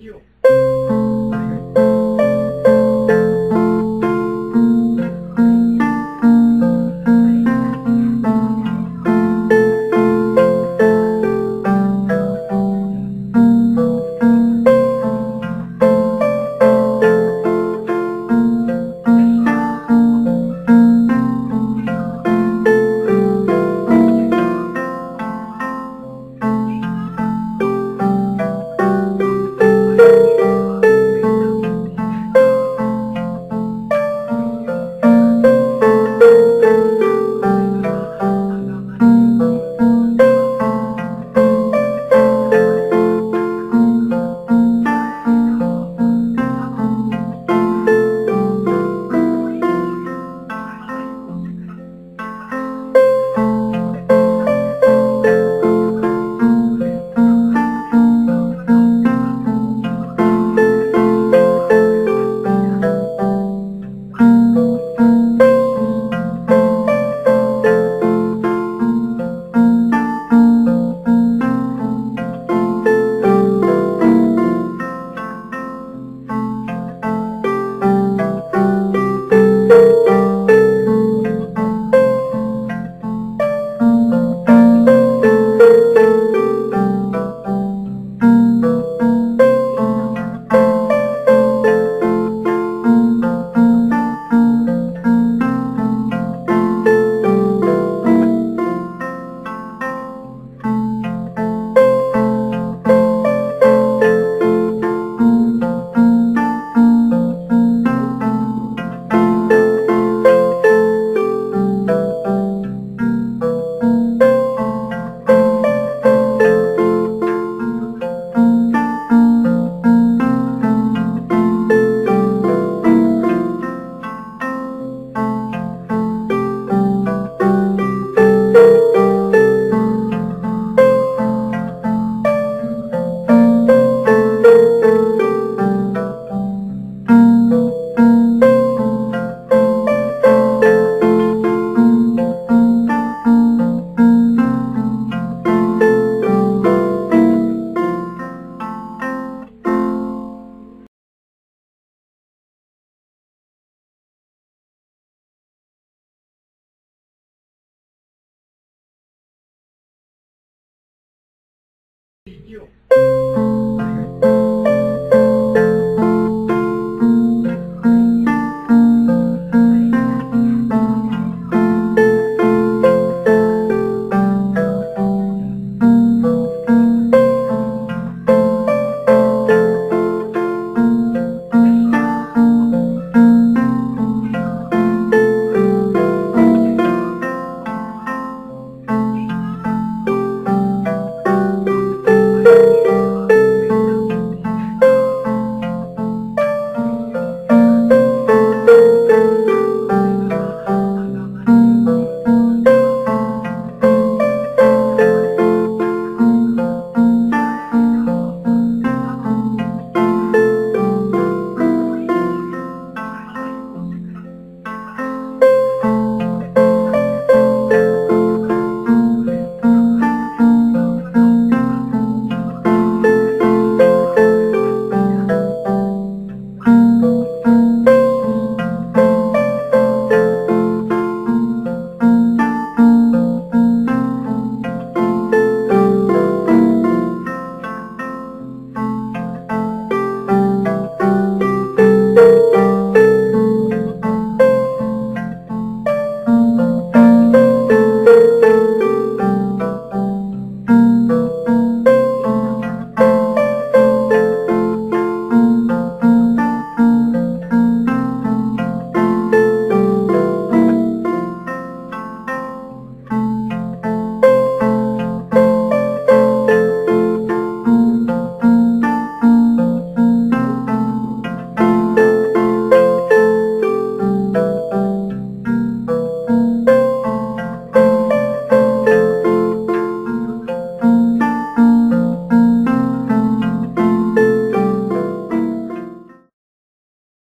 you. 救